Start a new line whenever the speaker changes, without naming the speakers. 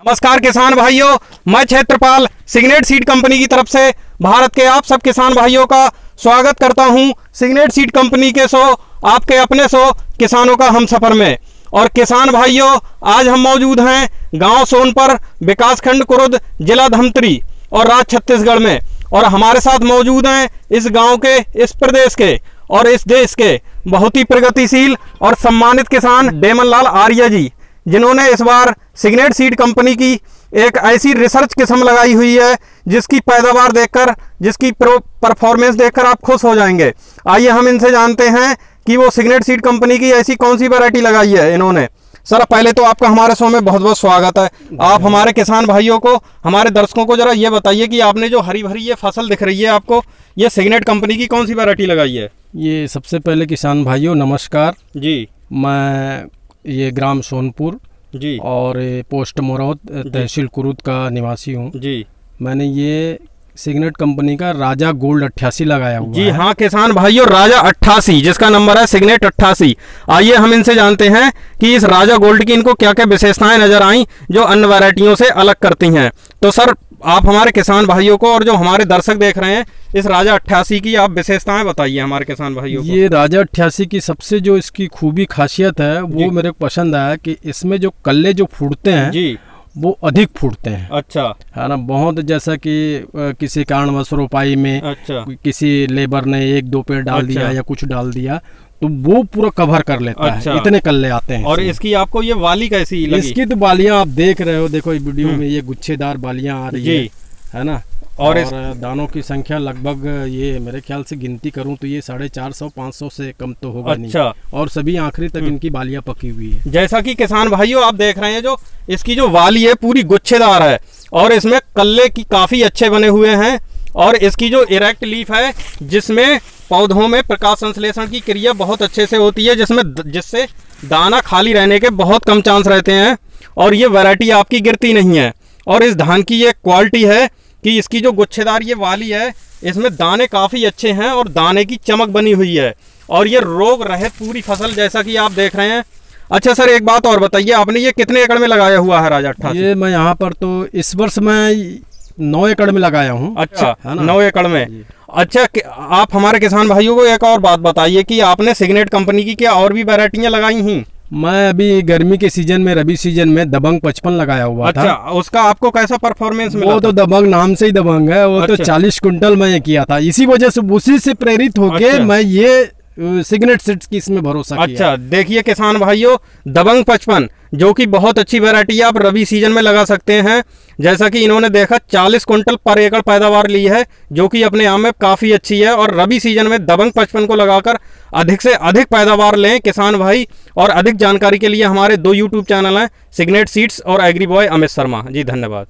नमस्कार किसान भाइयों, मैं क्षेत्रपाल सिग्नेट सीड कंपनी की तरफ़ से भारत के आप सब किसान भाइयों का स्वागत करता हूँ। सिग्नेट सीड कंपनी के शो आपके अपने शो किसानों का हम सफ़र में। और किसान भाइयों, आज हम मौजूद हैं गाँव सोनपर विकासखंड कुरुद जिला धमतरी और राज्य छत्तीसगढ़ में। और हमारे साथ मौजूद हैं इस गाँव के, इस प्रदेश के और इस देश के बहुत ही प्रगतिशील और सम्मानित किसान डेमन लाल आर्य जी। जिन्होंने इस बार सिग्नेट सीड कंपनी की एक ऐसी रिसर्च किस्म लगाई हुई है जिसकी पैदावार देखकर जिसकी परफॉर्मेंस देखकर आप खुश हो जाएँगे। आइए हम इनसे जानते हैं कि वो सिग्नेट सीड कंपनी की ऐसी कौन सी वैरायटी लगाई है इन्होंने। सर पहले तो आपका हमारे शो में बहुत बहुत स्वागत है। आप हमारे किसान भाइयों को हमारे दर्शकों को जरा ये बताइए कि आपने जो हरी भरी ये फ़सल दिख रही है आपको ये सिग्नेट कंपनी की कौन सी वैरायटी लगाई है?
ये सबसे पहले किसान भाइयों नमस्कार।
जी।
मैं ये ग्राम सोनपुर
जी।
और पोस्ट मोरौत तहसील कुरुद का निवासी हूँ।
जी।
मैंने ये सिग्नेट कंपनी का राजा गोल्ड अट्ठासी लगाया हुआ
जी
है।
हाँ किसान भाइयों राजा अट्ठासी जिसका नंबर है सिग्नेट अट्ठासी। आइए हम इनसे जानते हैं कि इस राजा गोल्ड की इनको क्या क्या विशेषताएँ नज़र आई जो अन्य वैरायटियों से अलग करती हैं। तो सर आप हमारे किसान भाइयों को और जो हमारे दर्शक देख रहे हैं इस राजा अट्ठासी की आप विशेषताएँ बताइए हमारे किसान भाइयों को।
ये राजा अट्ठासी की सबसे जो इसकी खूबी खासियत है वो मेरे को पसंद आया कि इसमें जो कल्ले जो फूटते हैं
जी।
वो अधिक फूटते हैं।
अच्छा।
है ना? बहुत जैसा कि किसी कारणवश रोपाई में
अच्छा।
किसी लेबर ने एक दो पेड़ डाल
अच्छा। दिया।
या कुछ डाल दिया तो वो पूरा कवर कर लेता
अच्छा।
है इतने कल्ले आते हैं
और इसकी आपको ये वाली कैसी लगी?
इसकी तो बालियाँ आप देख रहे हो देखो इस वीडियो में ये गुच्छेदार बालियाँ आ रही है है ना?
और
और,
इस-
दानों की संख्या लगभग ये मेरे ख्याल से गिनती करूँ तो ये साढ़े चार सौ पाँच सौ से कम तो होगा
अच्छा।
नहीं और सभी आखिरी तक इनकी बालियाँ पकी हुई है।
जैसा कि किसान भाइयों आप देख रहे हैं जो इसकी जो वाली है पूरी गुच्छेदार है और इसमें कल्ले की काफ़ी अच्छे बने हुए हैं और इसकी जो इरेक्ट लीफ है जिसमें पौधों में प्रकाश संश्लेषण की क्रिया बहुत अच्छे से होती है जिसमें जिससे दाना खाली रहने के बहुत कम चांस रहते हैं और ये वैरायटी आपकी गिरती नहीं है। और इस धान की ये क्वालिटी है कि इसकी जो गुच्छेदार ये वाली है इसमें दाने काफ़ी अच्छे हैं और दाने की चमक बनी हुई है। और ये रोग रहित पूरी फ़सल जैसा कि आप देख रहे हैं। अच्छा सर एक बात और बताइए आपने ये कितने एकड़ में लगाया हुआ है राजा
ये मैं यहाँ पर तो इस वर्ष मैं नौ एकड़ में लगाया हूँ।
अच्छा
है ना?
एकड़ में। अच्छा आप हमारे किसान भाइयों को एक और बात बताइए कि आपने सिग्नेट कंपनी की क्या और भी वैरायटियाँ लगाई हैं?
मैं अभी गर्मी के सीज़न में रबी सीज़न में दबंग पचपन लगाया हुआ
अच्छा
था
उसका आपको कैसा परफॉर्मेंस मिला
वो तो दबंग नाम से ही दबंग है वो अच्छा। तो
अच्छा।
चालीस कुंटल मैं किया था इसी वजह से उसी से प्रेरित होके
अच्छा।
मैं ये सिगनेट सीड्स की इसमें भरोसा
अच्छा देखिए किसान भाइयों दबंग पचपन जो कि बहुत अच्छी वैरायटी है आप रबी सीज़न में लगा सकते हैं। जैसा कि इन्होंने देखा 40 क्विंटल पर एकड़ पैदावार ली है जो कि अपने आप में काफ़ी अच्छी है। और रबी सीज़न में दबंग पचपन को लगाकर अधिक से अधिक पैदावार लें किसान भाई। और अधिक जानकारी के लिए हमारे दो यूट्यूब चैनल हैं सिग्नेट सीड्स और एग्री बॉय अमित शर्मा। जी धन्यवाद।